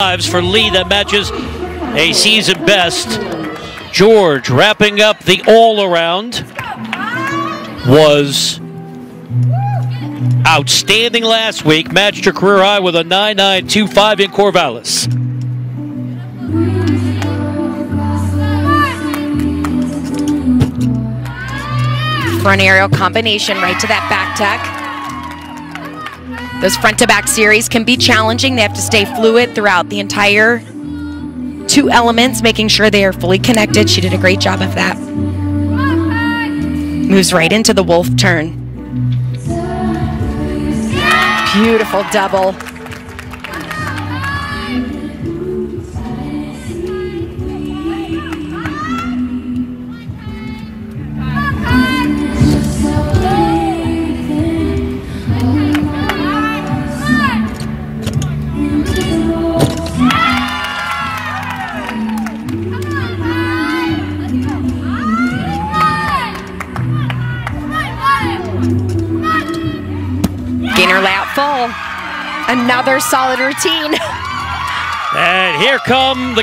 lives for Lee that matches a season best. George wrapping up the all around was outstanding last week. Matched her career high with a 9925 in Corvallis. For an aerial combination right to that back tuck. Those front to back series can be challenging. They have to stay fluid throughout the entire two elements, making sure they are fully connected. She did a great job of that. Moves right into the wolf turn. Beautiful double. Gainer lap full. Another solid routine. And here come the